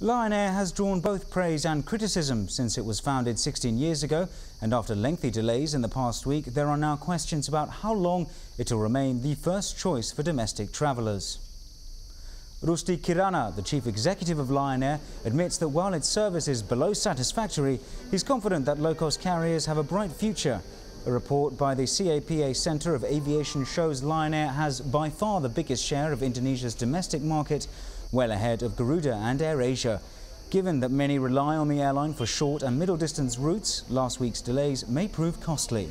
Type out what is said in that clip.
Lion Air has drawn both praise and criticism since it was founded 16 years ago, and after lengthy delays in the past week, there are now questions about how long it will remain the first choice for domestic travellers. Rusdi Kirana, the chief executive of Lion Air, admits that while its service is below satisfactory, he's confident that low-cost carriers have a bright future. A report by the CAPA Centre of Aviation shows Lion Air has by far the biggest share of Indonesia's domestic market, well ahead of Garuda and AirAsia. Given that many rely on the airline for short and middle distance routes, last week's delays may prove costly.